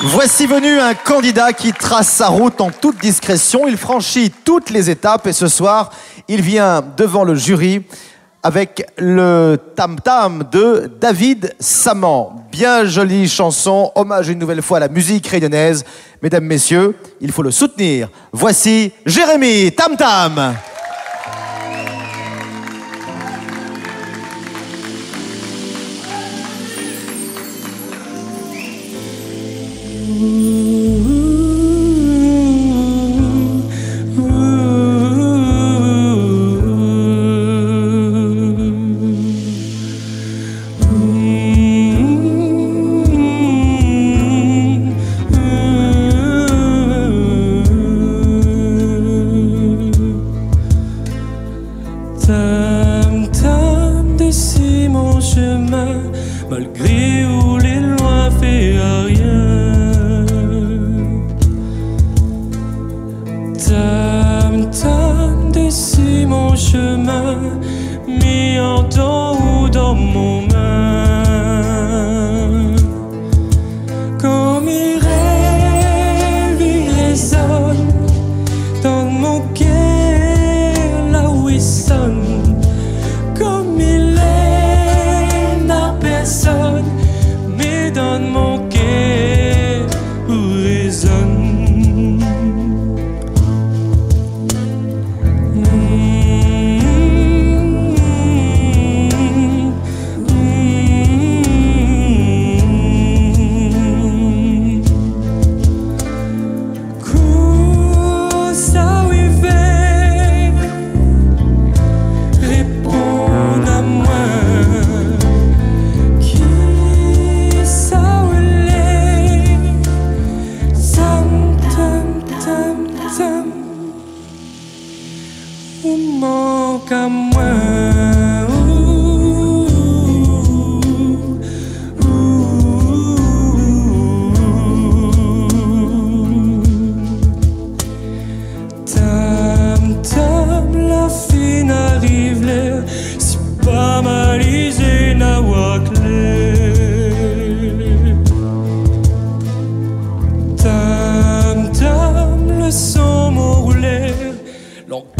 Voici venu un candidat qui trace sa route en toute discrétion. Il franchit toutes les étapes et ce soir, il vient devant le jury avec le tam-tam de David Saman. Bien jolie chanson, hommage une nouvelle fois à la musique rayonnaise. Mesdames, messieurs, il faut le soutenir. Voici Jérémy Tam Tam. si mon chemin mis en temps ou dans mon main.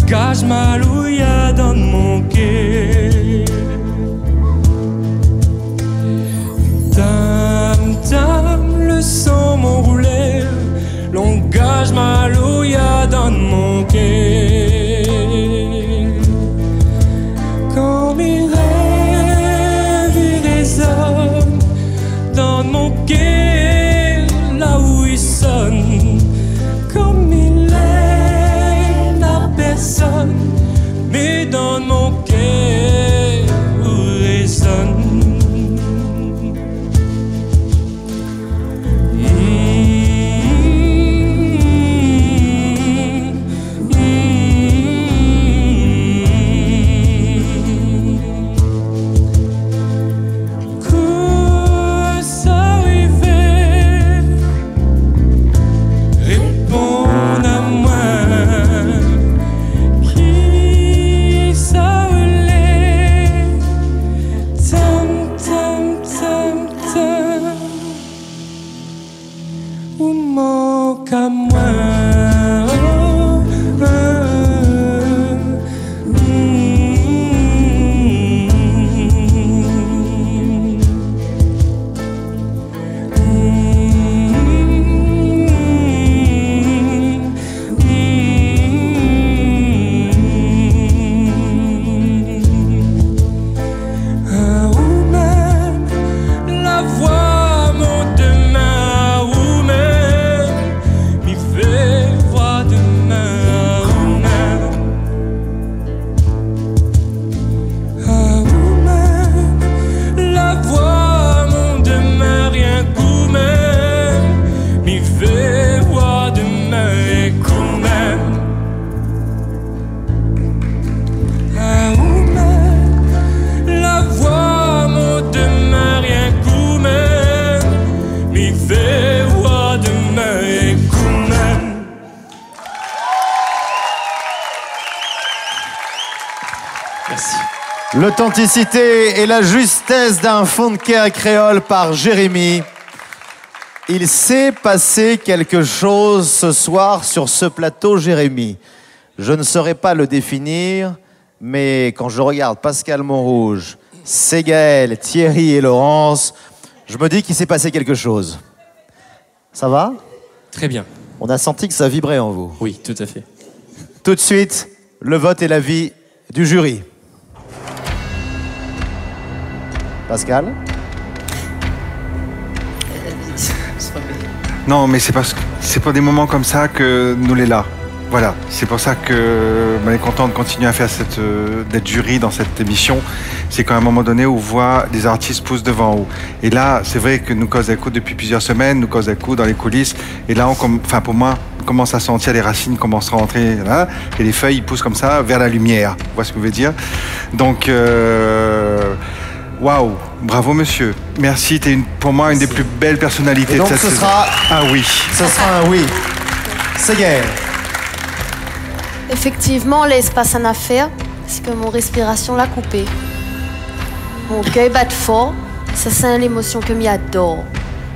Cache-moi Uma mot. L'authenticité et la justesse d'un fond de cœur créole par Jérémy. Il s'est passé quelque chose ce soir sur ce plateau, Jérémy. Je ne saurais pas le définir, mais quand je regarde Pascal Montrouge, Ségaël, Thierry et Laurence, je me dis qu'il s'est passé quelque chose. Ça va? Très bien. On a senti que ça vibrait en vous. Oui, tout à fait. Tout de suite, le vote et l'avis du jury. Pascal Non, mais c'est parce que c'est pour des moments comme ça que nous les là. Voilà, c'est pour ça que on est content de continuer à faire cette euh, d'être jury dans cette émission. C'est qu'à un moment donné, on voit des artistes poussent devant nous. Et là, c'est vrai que nous cause à coup depuis plusieurs semaines, nous cause à coup dans les coulisses. Et là, enfin pour moi, on commence à sentir les racines commencent à rentrer là, et les feuilles poussent comme ça vers la lumière. Vous voyez ce que je veux dire? Donc euh, Waouh, bravo monsieur. Merci, tu es pour moi une des plus belles personnalités Et donc de cette ce saison. sera- Ah oui. Ce sera un oui. Ségaël. Effectivement, là, il se passe une affaire. C'est que mon respiration l'a coupé. Mon cœur bat fort. Ça, c'est l'émotion que m'y adore.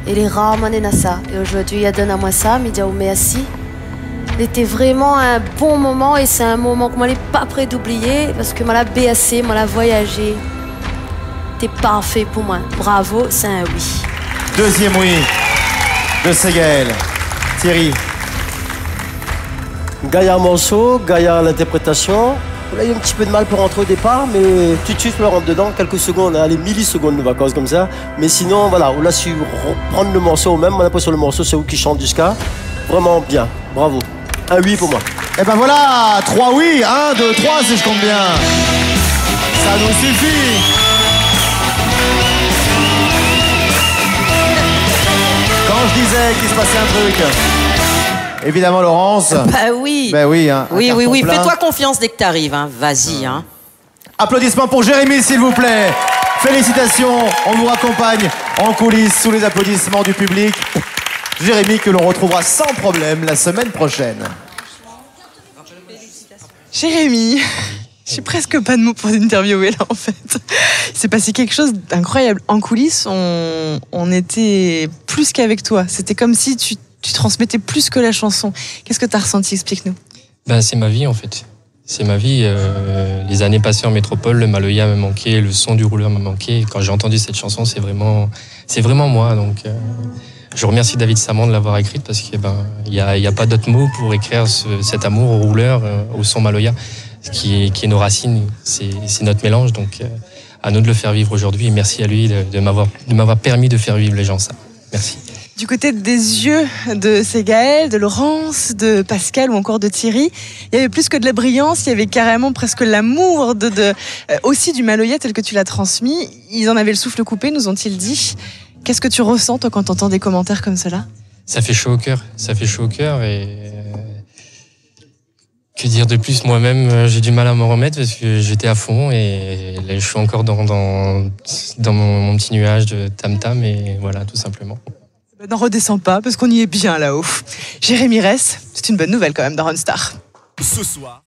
Et les rares m'en est ça. Et aujourd'hui, il a donné à moi ça, il dit oh, merci. C'était vraiment un bon moment et c'est un moment que moi, je pas prêt d'oublier parce que moi, la BAC, moi, la voyager. C'était parfait pour moi. Bravo, c'est un oui. Deuxième oui de Ségaël. Thierry. Gaillard morceau, Gaillard l'interprétation. Là, il y a un petit peu de mal pour rentrer au départ, mais tout de suite, on rentre dedans. Quelques secondes, les millisecondes de vacances comme ça. Mais sinon, voilà, on a su reprendre le morceau au même. On a l'impression que le morceau, c'est vous qui chante jusqu'à. Vraiment bien. Bravo. Un oui pour moi. Et ben voilà, trois oui, un, deux, trois si je compte bien. Ça nous suffit. Disais qu'il se passait un truc, évidemment Laurence. Bah oui. Ben oui, hein, un oui, oui, oui. plein. Fais-toi confiance dès que t'arrives. Hein. Vas-y. Hein. Applaudissements pour Jérémy, s'il vous plaît. Félicitations, on nous raccompagne en coulisses sous les applaudissements du public. Jérémy que l'on retrouvera sans problème la semaine prochaine. Jérémy, j'ai presque pas de mots pour t'interviewer là en fait. Il s'est passé quelque chose d'incroyable. En coulisses, on, était plus qu'avec toi. C'était comme si tu, tu transmettais plus que la chanson. Qu'est-ce que t'as ressenti? Explique-nous. Ben, c'est ma vie en fait. C'est ma vie. euh, les années passées en métropole, le Maloya m'a manqué, le son du rouleur m'a manqué. Et quand j'ai entendu cette chanson, c'est vraiment, c'est vraiment moi. Donc, euh, je remercie David Samand de l'avoir écrite parce qu'il ben, il y a, y a pas d'autre mot pour écrire ce- cet amour au rouleur, euh, au son Maloya, ce qui est, qui est nos racines. C'est, notre mélange. Donc, euh, à nous de le faire vivre aujourd'hui. Et merci à lui de, de m'avoir, permis de faire vivre les gens ça. Merci. Du côté des yeux de Ségaël, de Laurence, de Pascal ou encore de Thierry, il y avait plus que de la brillance, il y avait carrément presque l'amour de, de euh, aussi du Maloya tel que tu l'as transmis. Ils en avaient le souffle coupé, nous ont-ils dit. Qu'est-ce que tu ressens toi quand tu entends des commentaires comme cela? Ça fait chaud au cœur, ça fait chaud au cœur et que dire de plus? Moi-même euh, j'ai du mal à m'en remettre parce que j'étais à fond et là je suis encore dans dans, dans mon, mon petit nuage de tam tam et voilà tout simplement. Ben, N'en redescends pas parce qu'on y est bien là-haut. Jérémy Ress, c'est une bonne nouvelle quand même dans Star. Ce soir.